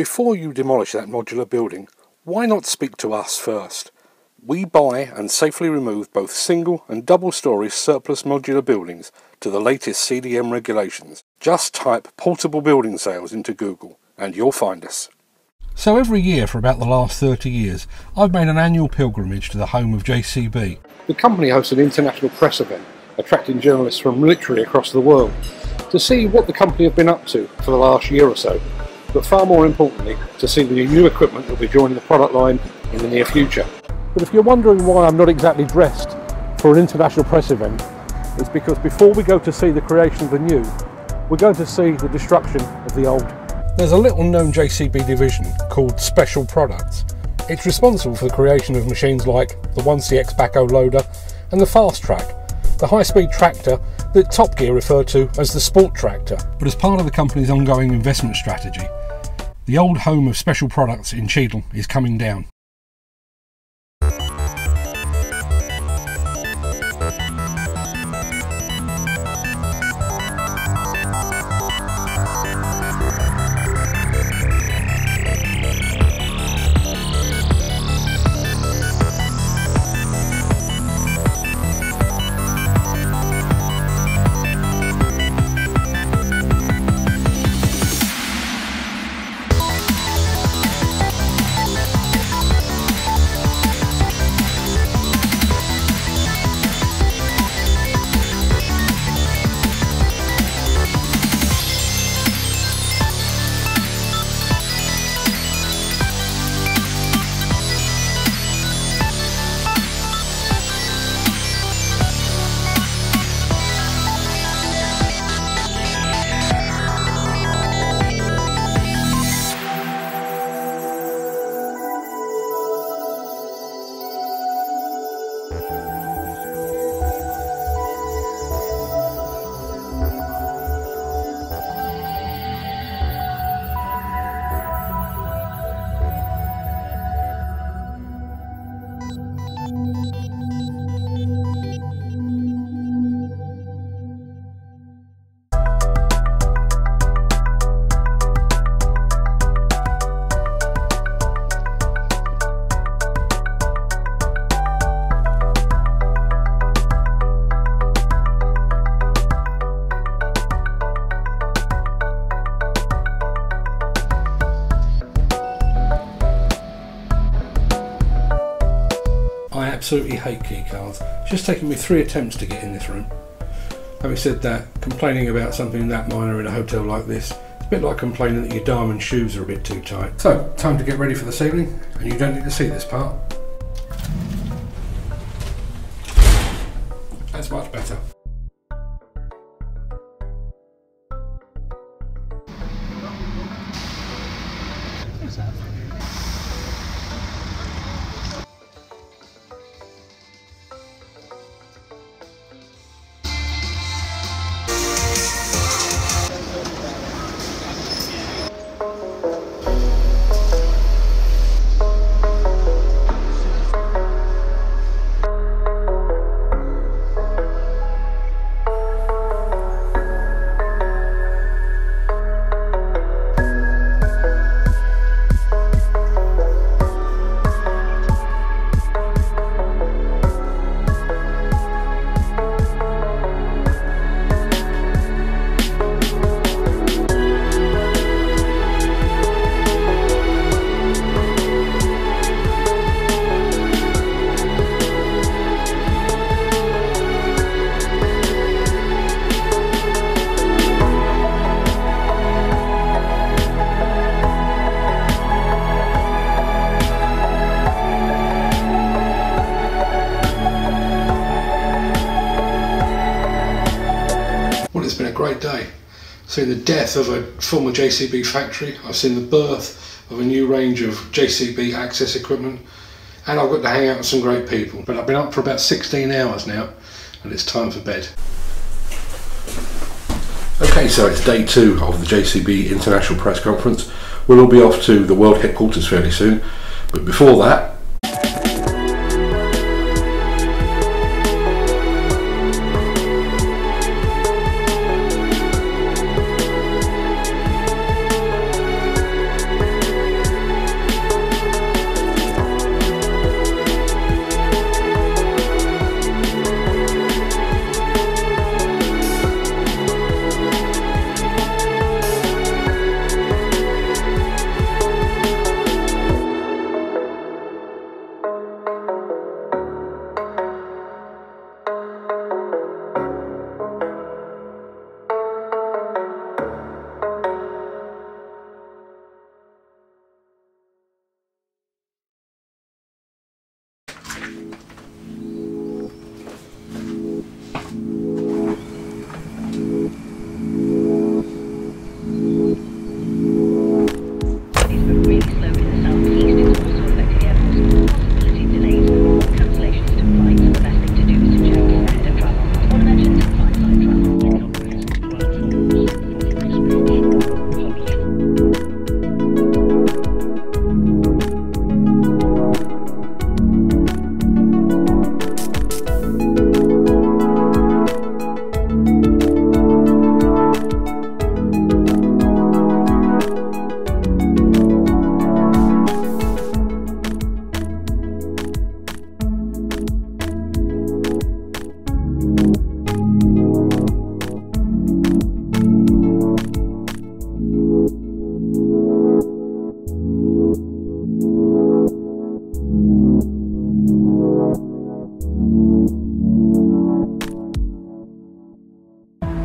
Before you demolish that modular building, why not speak to us first? We buy and safely remove both single and double storey surplus modular buildings to the latest CDM regulations. Just type portable building sales into Google and you'll find us. So every year for about the last 30 years, I've made an annual pilgrimage to the home of JCB. The company hosts an international press event, attracting journalists from literally across the world to see what the company have been up to for the last year or so, but far more importantly, to see the new equipment that will be joining the product line in the near future. But if you're wondering why I'm not exactly dressed for an international press event, it's because before we go to see the creation of the new, we're going to see the destruction of the old. There's a little known JCB division called Special Products. It's responsible for the creation of machines like the 1CX backhoe loader and the Fastrac, the high-speed tractor that Top Gear refer to as the Sport Tractor. But as part of the company's ongoing investment strategy, the old home of Special Products in Cheadle is coming down. Absolutely hate key cards. It's just taken me three attempts to get in this room. Having said that, complaining about something that minor in a hotel like this, it's a bit like complaining that your diamond shoes are a bit too tight. So, time to get ready for this evening, and you don't need to see this part. That's much better. great Seen the death of a former JCB factory, I've seen the birth of a new range of JCB access equipment, and I've got to hang out with some great people. But I've been up for about 16 hours now, and it's time for bed. Okay, so it's day two of the JCB International Press Conference. We'll all be off to the world headquarters fairly soon, but before that,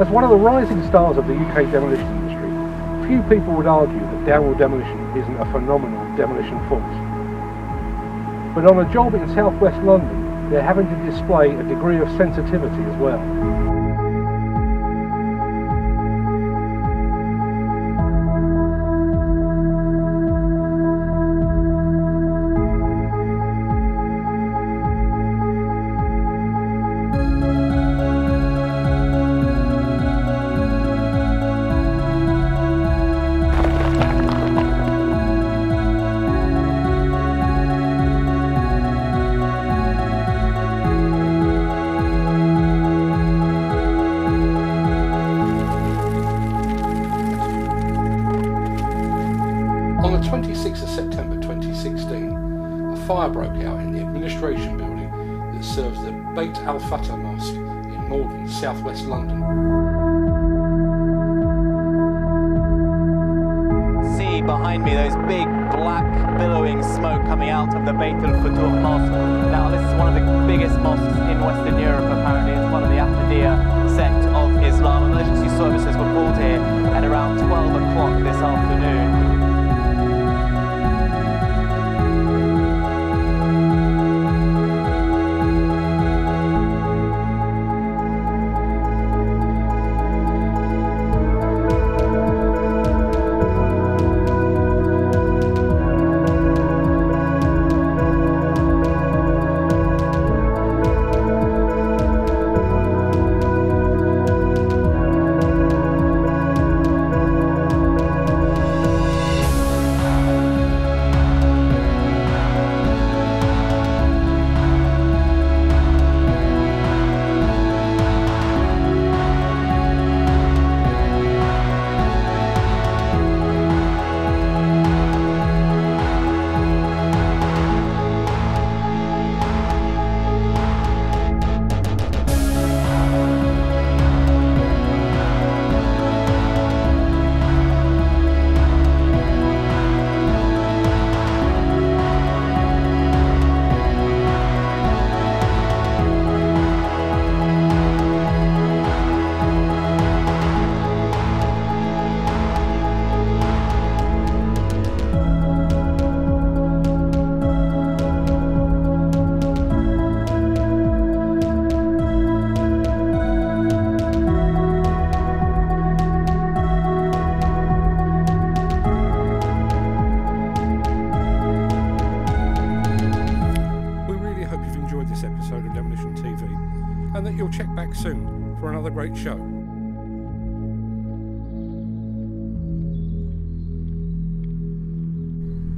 As one of the rising stars of the UK demolition industry, few people would argue that Downwell demolition isn't a phenomenal demolition force. But on a job in southwest London, they're having to display a degree of sensitivity as well. Fire broke out in the administration building that serves the Beit al-Futuh Mosque in Morden, southwest London. see behind me those big black billowing smoke coming out of the Beit al-Futuh mosque. Now this is one of the biggest mosques in Western Europe that you'll check back soon for another great show.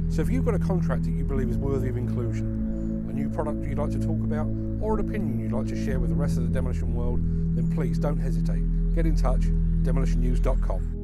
So if you've got a contract that you believe is worthy of inclusion, a new product you'd like to talk about, or an opinion you'd like to share with the rest of the demolition world, then please don't hesitate. Get in touch, demolitionnews.com.